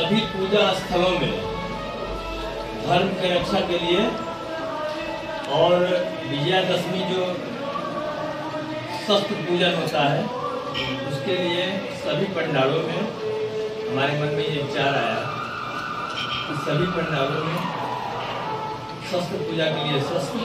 सभी पूजा स्थलों में धर्म की रक्षा के लिए और विजयादशमी जो शस्त्र पूजन होता है, उसके लिए सभी पंडालों में हमारे मन में ये विचार आया कि सभी पंडालों में शस्त्र पूजा के लिए शस्त्र